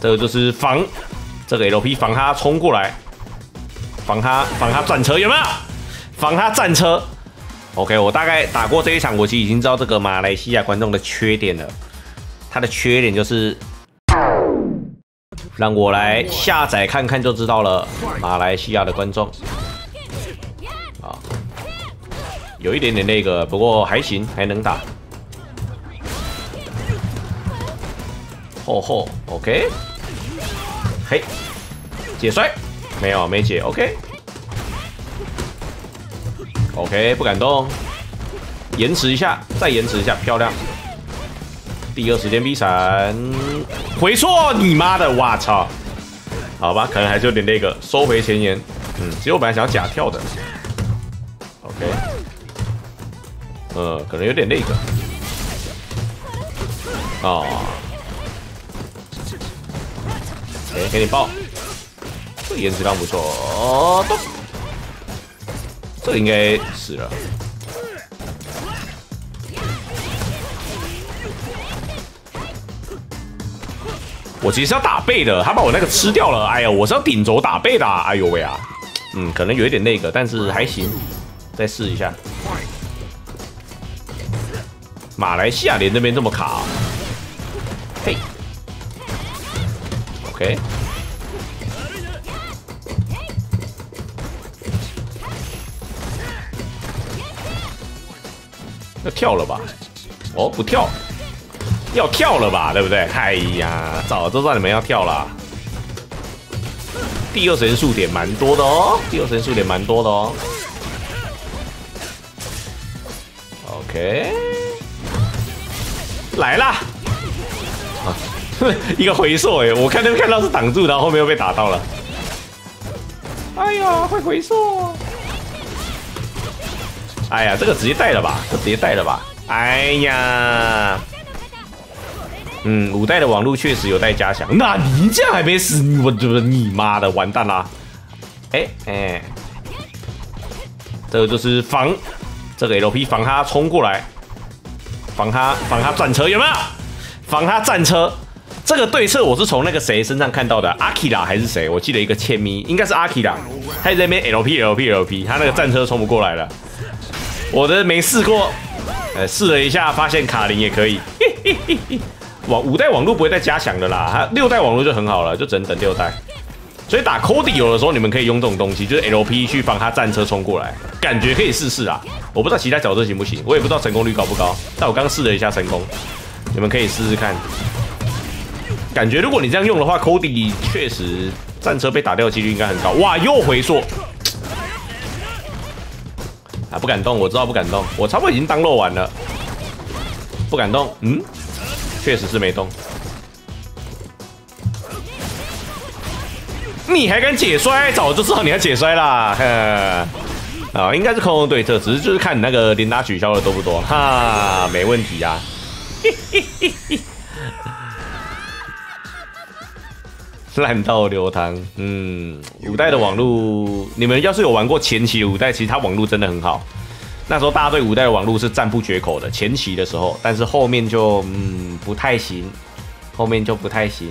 这个就是防这个 LP 防他冲过来，防他防他战车有没有？防他战车。OK，我大概打过这一场，我其实已经知道这个马来西亚观众的缺点了。他的缺点就是，让我来下载看看就知道了。马来西亚的观众，啊，有一点点那个，不过还行，还能打。吼吼，OK，嘿，解摔，没有，没解，OK，OK，不敢动，延迟一下，再延迟一下，漂亮。第二时间 B 闪，回错你妈的，我操！好吧，可能还是有点那个，收回前沿。嗯，其实我本来想要假跳的。OK，呃，可能有点那个。哦。哎，给你爆！这个颜值刚不错哦，这应该死了。我其实要打背的，他把我那个吃掉了。哎呀，我是要顶轴打背的。哎呦喂啊！嗯，可能有一点那个，但是还行。再试一下。马来西亚连这边这么卡。OK，要跳了吧？哦，不跳，要跳了吧？对不对？哎呀，早就知道你们要跳了。第二神速点蛮多的哦，第二神速点蛮多的哦。OK，来啦！一个回溯哎，我看那边看到是挡住，然后后面又被打到了。哎呀，会回溯！哎呀，这个直接带了吧，这直接带了吧。哎呀，嗯，五代的网络确实有待加强。那你这样还没死，我就是你妈的完蛋啦！哎哎，这个就是防这个 LP 防他冲过来，防他防他战车有没有？防他战车。这个对策我是从那个谁身上看到的，阿基拉还是谁？我记得一个签名，应该是阿基拉。他在那边 LP LP LP，他那个战车冲不过来了。我的没试过，呃，试了一下，发现卡林也可以。网五代网络不会再加强的啦，它六代网络就很好了，就只能等六代。所以打 Cody 有的时候你们可以用这种东西，就是 LP 去帮他战车冲过来，感觉可以试试啊。我不知道其他角色行不行，我也不知道成功率高不高，但我刚试了一下成功，你们可以试试看。感觉如果你这样用的话，Cody 确实战车被打掉的几率应该很高。哇，又回缩！啊，不敢动，我知道不敢动，我差不多已经当漏完了，不敢动。嗯，确实是没动。你还敢解摔？早就知道你要解摔啦！啊，应该是空空对策，只是就是看你那个连打取消的多不多。哈，没问题呀。烂到流汤，嗯，五代的网络，你们要是有玩过前期五代，其实它网络真的很好。那时候大家对五代的网络是赞不绝口的，前期的时候，但是后面就嗯不太行，后面就不太行。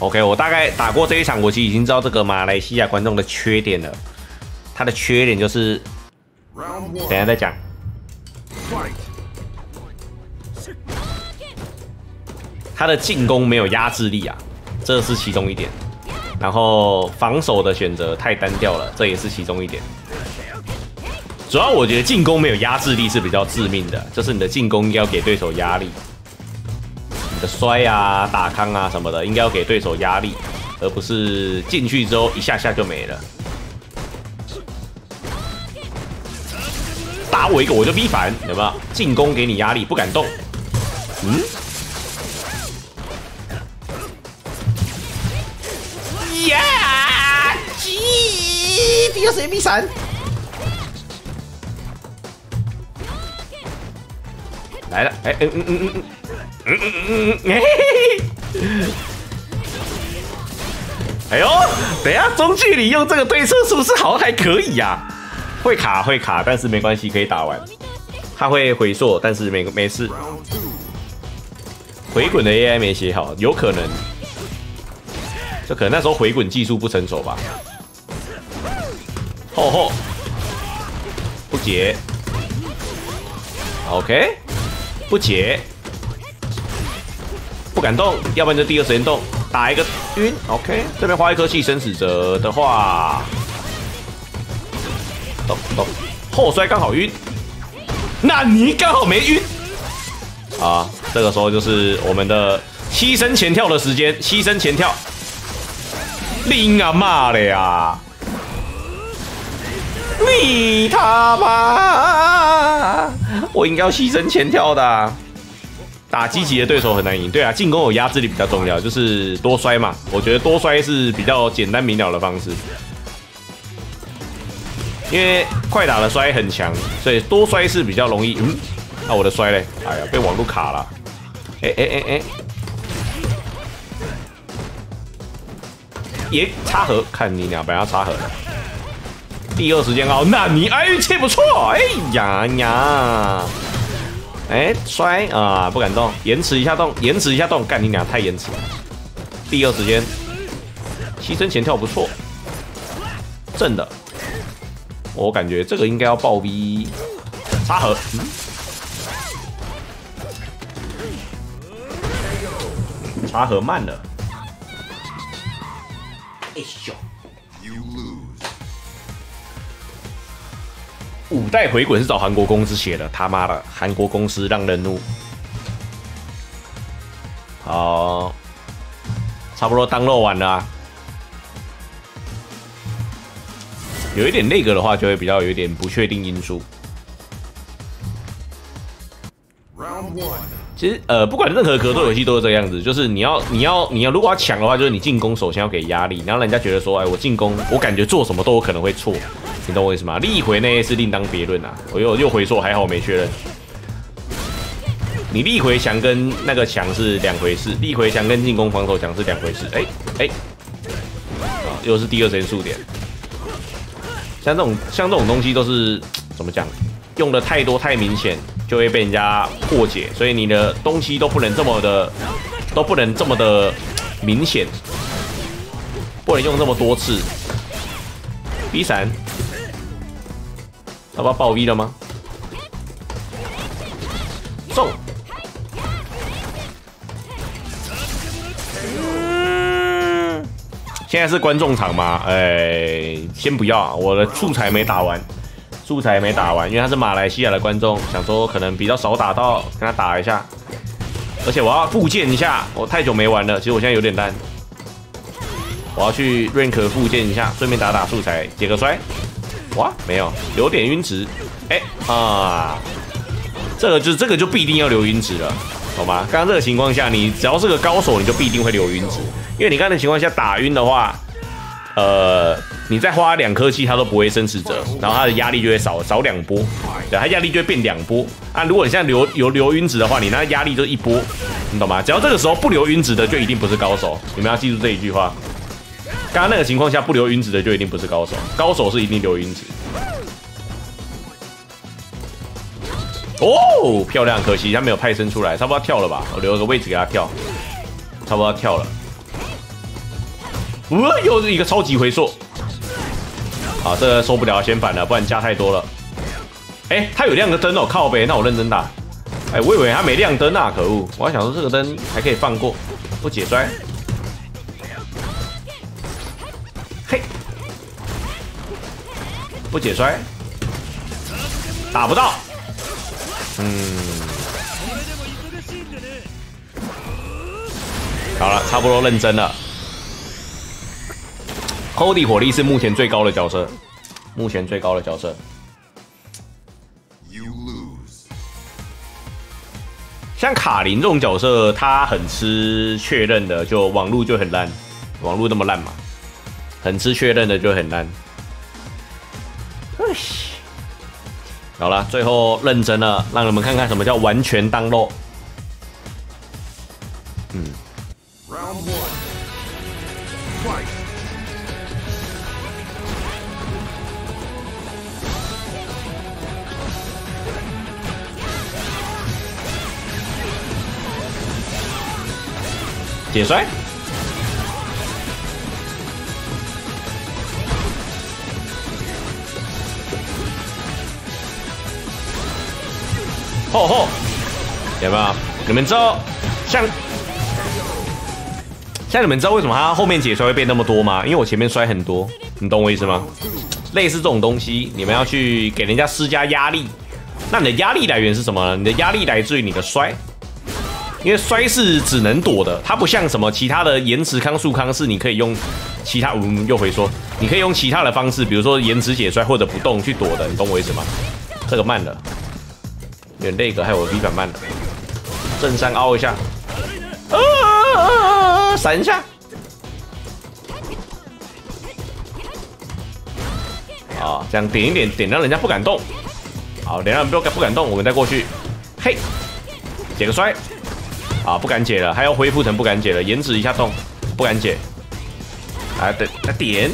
OK，我大概打过这一场，我其实已经知道这个马来西亚观众的缺点了。他的缺点就是，等下再讲。他的进攻没有压制力啊，这是其中一点。然后防守的选择太单调了，这也是其中一点。主要我觉得进攻没有压制力是比较致命的，就是你的进攻应该要给对手压力，你的摔啊、打康啊什么的应该要给对手压力，而不是进去之后一下下就没了。打我一个我就逼反，有没有？进攻给你压力，不敢动。嗯。又是 A B 闪，来了！哎，嗯嗯嗯嗯嗯嗯嗯嗯，哎哎呦，等下中距离用这个对策是不是好像还可以呀？会卡会卡，但是没关系，可以打完。他会回缩，但是没没事。回滚的 AI 没写好，有可能，就可能那时候回滚技术不成熟吧。吼吼不解，OK，不解，不敢动，要不然就第二时间动，打一个晕，OK，这边花一颗气生死者的话，动动，后摔刚好晕，那你刚好没晕。啊，这个时候就是我们的牺牲前跳的时间，牺牲前跳，你啊妈的呀！你他妈！我应该要牺牲前跳的。打积极的对手很难赢，对啊，进攻有压制力比较重要，就是多摔嘛。我觉得多摔是比较简单明了的方式，因为快打的摔很强，所以多摔是比较容易。嗯。那我的摔嘞？哎呀，被网络卡了！哎哎哎哎！耶，插盒，看你俩，不要插盒了。第二时间哦，那你哎运气不错，哎呀呀！哎，摔啊，不敢动，延迟一下动，延迟一下动，干你俩太延迟了。第二时间，牺牲前跳不错，正的，我感觉这个应该要暴逼插盒。拔河慢了，哎呦！五代回滚是找韩国公司写的，他妈的，韩国公司让人怒。好，差不多当肉完了。有一点那个的话，就会比较有一点不确定因素。Round one 其实，呃，不管任何格斗游戏都是这个样子，就是你要，你要，你要，如果要抢的话，就是你进攻首先要给压力，然后人家觉得说，哎，我进攻，我感觉做什么都有可能会错，你懂我意思吗？立回那是另当别论啊，我又又回错，还好没确认。你立回墙跟那个墙是两回事，立回墙跟进攻防守墙是两回事。哎哎，啊，又是第二时间数点。像这种像这种东西都是怎么讲？用的太多太明显。就会被人家破解，所以你的东西都不能这么的，都不能这么的明显，不能用这么多次。B 闪，要不要暴毙了吗？送。现在是观众场吗？哎，先不要，我的素材没打完。素材没打完，因为他是马来西亚的观众，想说可能比较少打到，跟他打一下。而且我要复健一下，我太久没玩了，其实我现在有点烂。我要去 rank 复健一下，顺便打打素材，解个摔。哇，没有，有点晕值。哎啊，这个就这个就必定要留晕值了，好吗？刚刚这个情况下，你只要是个高手，你就必定会留晕值，因为你刚才情况下打晕的话。呃，你再花两颗气，它都不会生死者，然后它的压力就会少少两波，对，它压力就会变两波啊。如果你现在留留留晕值的话，你那压力就一波，你懂吗？只要这个时候不留晕值的，就一定不是高手。你们要记住这一句话。刚刚那个情况下不留晕值的，就一定不是高手。高手是一定留晕值。哦，漂亮，可惜他没有派生出来，差不多跳了吧？我留个位置给他跳，差不多要跳了。呃，又是一个超级回溯，啊，这个受不了，先反了，不然加太多了。哎，他有亮个灯哦，靠呗，那我认真打。哎，我以为他没亮灯啊，可恶！我还想说这个灯还可以放过，不解摔。不解摔，打不到。嗯，好了，差不多认真了。Cody 火力是目前最高的角色，目前最高的角色。You lose 像卡琳这种角色，他很吃确认的，就网路就很烂，网路那么烂嘛，很吃确认的就很烂。好了，最后认真了，让你们看看什么叫完全当肉。嗯。解摔。吼吼，有没有？你们知道像像你们知道为什么他后面解摔会变那么多吗？因为我前面摔很多，你懂我意思吗？类似这种东西，你们要去给人家施加压力。那你的压力来源是什么呢？你的压力来自于你的摔，因为摔是只能躲的，它不像什么其他的延迟康、速康是你可以用其他，嗯，又回说，你可以用其他的方式，比如说延迟解摔或者不动去躲的，你懂我意思吗？这个慢了。远那个还有 V 反慢的，正山凹一下，啊，闪一下，啊，这样点一点，点让人家不敢动，好，点让不敢不敢动，我们再过去，嘿，解个摔，啊，不敢解了，还要恢复成不敢解了，延迟一下动，不敢解，啊等，再点，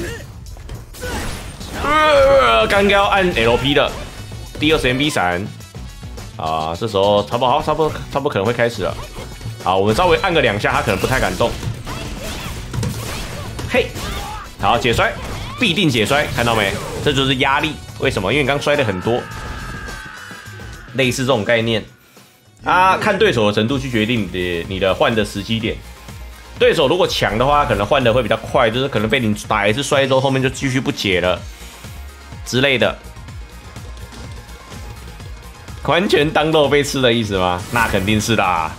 刚刚要按 LP 的，第二十 MB 闪。啊，这时候差不多好，差不多差不多可能会开始了。好，我们稍微按个两下，他可能不太敢动。嘿，好解摔，必定解摔，看到没？这就是压力。为什么？因为你刚摔的很多，类似这种概念。啊，看对手的程度去决定你的你的换的时机点。对手如果强的话，可能换的会比较快，就是可能被你打一次摔之后，后面就继续不解了之类的。完全当肉被吃的意思吗？那肯定是的。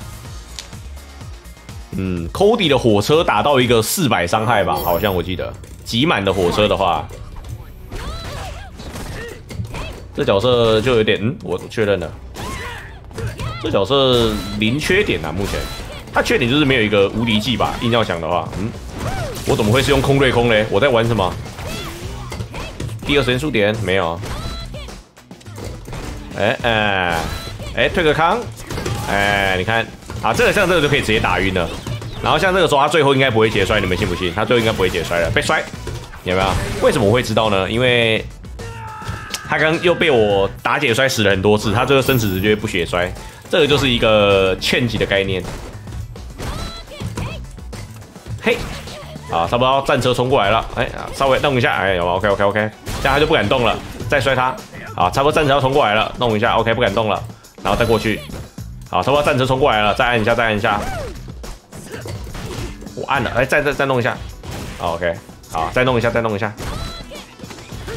嗯，Cody 的火车打到一个四百伤害吧，好像我记得。挤满的火车的话，这角色就有点……嗯，我确认了，这角色零缺点啊，目前。他缺点就是没有一个无敌技吧？硬要讲的话，嗯，我怎么会是用空对空嘞？我在玩什么？第二神速点没有。哎哎哎，退个康，哎，你看，啊，这个像这个就可以直接打晕了。然后像这个时候，他最后应该不会解摔，你们信不信？他最后应该不会解摔了，被摔，有没有？为什么我会知道呢？因为他刚又被我打解摔死了很多次，他最后生死直接不血摔，这个就是一个欠级的概念。嘿，啊，差不多战车冲过来了，哎，稍微动一下，哎，OK OK OK，这样他就不敢动了，再摔他。好，差不多战车要冲过来了，弄一下，OK，不敢动了，然后再过去。好，差不多战车冲过来了，再按一下，再按一下。我按了，哎，再再再弄一下。OK，好，再弄一下，再弄一下。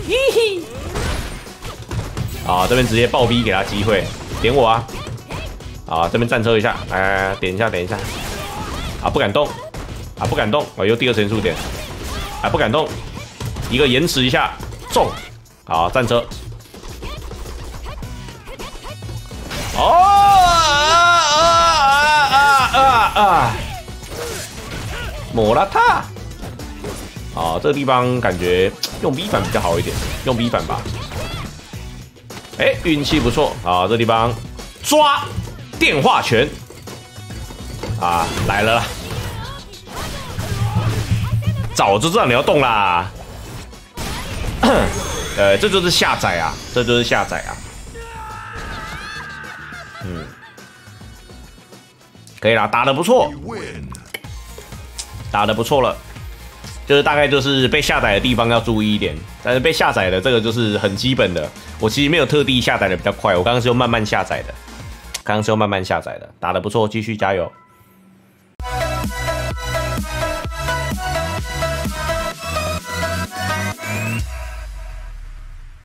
嘿嘿。好，这边直接暴逼给他机会，点我啊。好，这边战车一下，哎，点一下，点一下。啊，不敢动，啊，不敢动，我又第二神速点，啊，不敢动，一个延迟一下，中。好，战车。哦啊啊啊啊啊！抹了他。啊，这个地方感觉用 B 反比较好一点，用 B 反吧。哎，运气不错啊，这地方抓电话拳啊来了，早就知道你要动啦。呃，这就是下载啊，这就是下载啊。嗯，可以啦，打的不错，打的不错了，就是大概就是被下载的地方要注意一点，但是被下载的这个就是很基本的，我其实没有特地下载的比较快，我刚刚是用慢慢下载的，刚刚是用慢慢下载的，打的不错，继续加油。